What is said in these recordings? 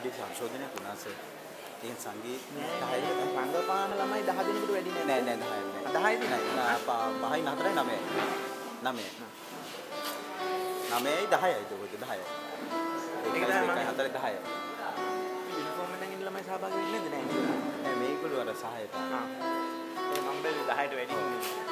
පොඩි සංශෝධනයක් වුණා සර්. ඉතින් සංගීත නෑ රංගපාන ළමයි 10 දෙනෙකුට වැඩි නෑ. නෑ නෑ 10 10 ද? නෑ. පහයි 4යි 9යි. 9යි. 9යි 10යි එතකොට 10යි. ඒක තමයි මම- 4යි 10යි. යුනිෆෝම් එකෙන් ඉන්න ළමයි සහභාගී වෙන්නේ නැද්ද නෑ. මේගොල්ලෝ අර සහයට. ඒ මම බැලුවේ 10ට වැඩි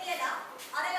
வேண்டியதா அதை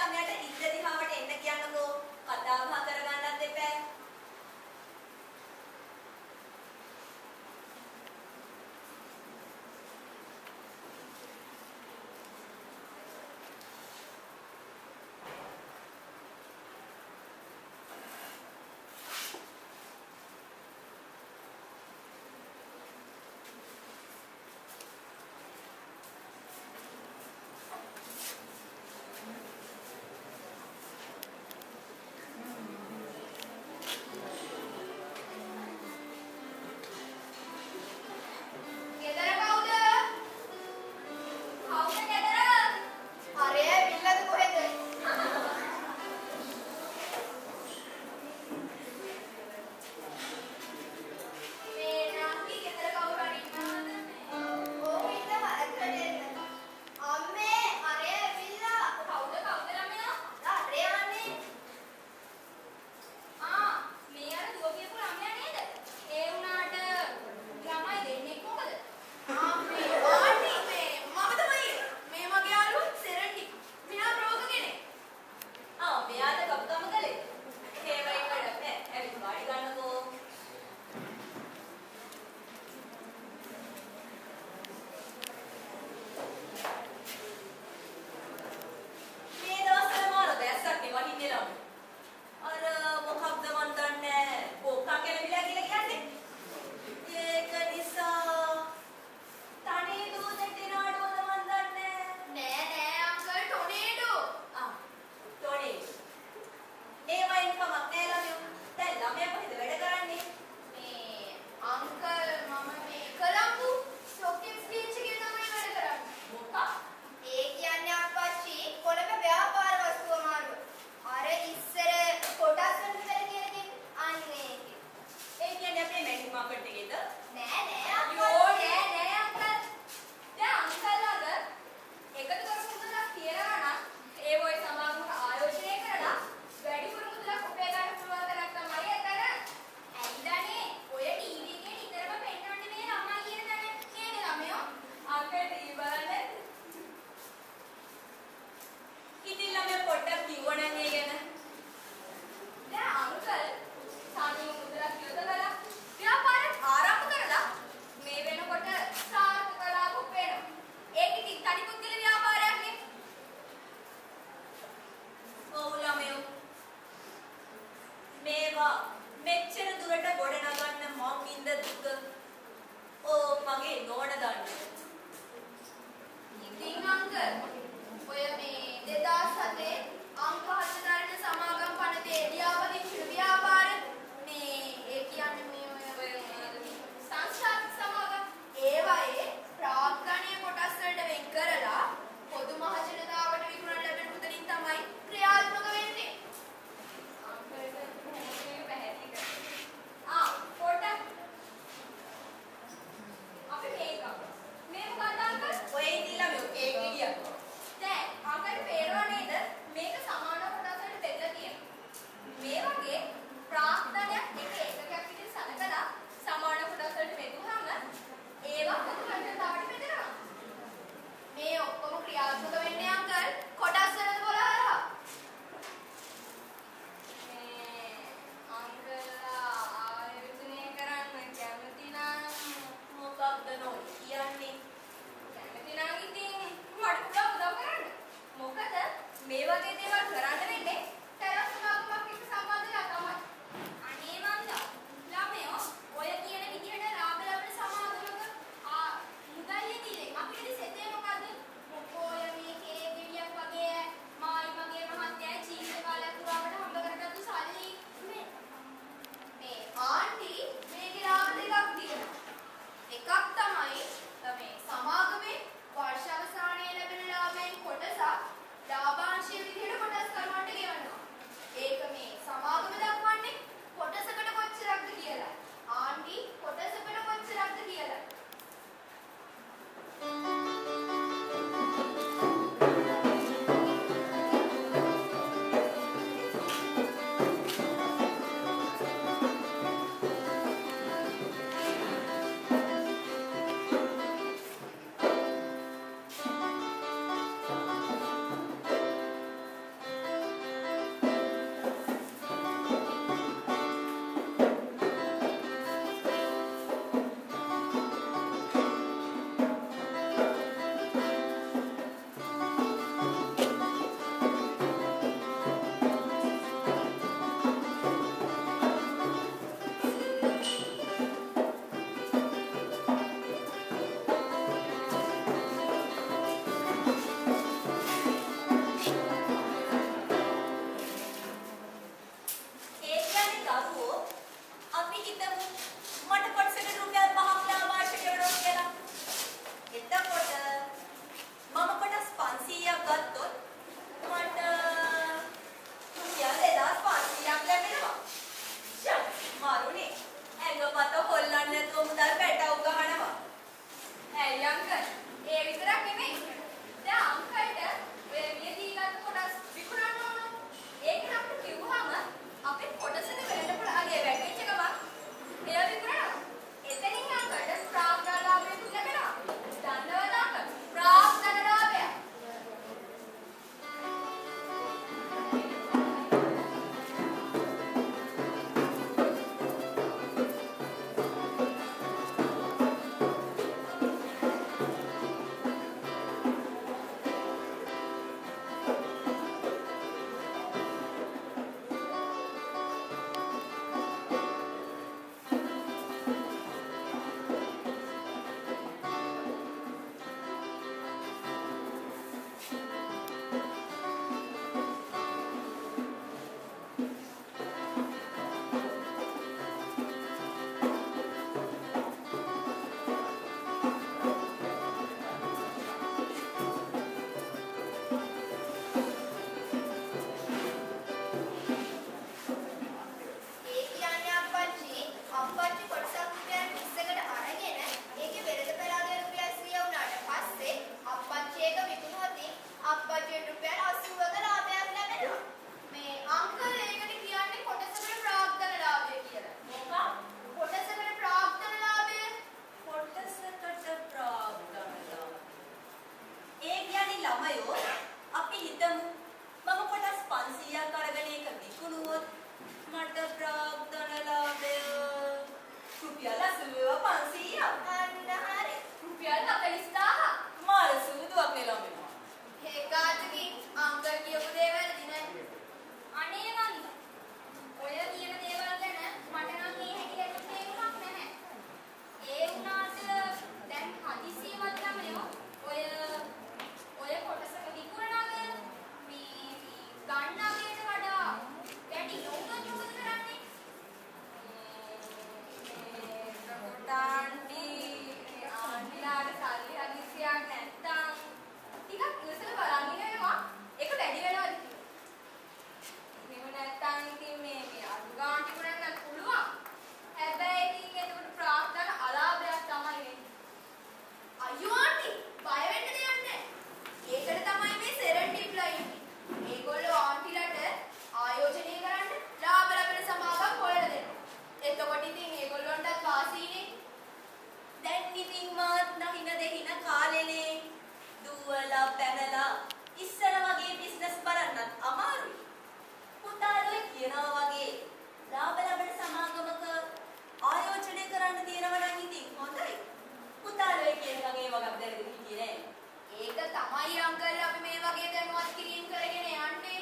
ඒක තමයි අංකල් අපි මේ වගේ දැනුවත් කිරීම කරගෙන යන්නේ.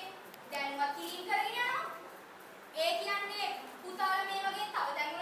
දැනුවත් කිරීම කරගෙන යනවා. ඒ කියන්නේ පුතාලා මේ වගේ තව දැනුවත්